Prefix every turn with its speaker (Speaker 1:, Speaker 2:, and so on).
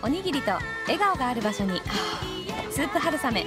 Speaker 1: おにぎりと笑顔がある場所に。スープ春雨。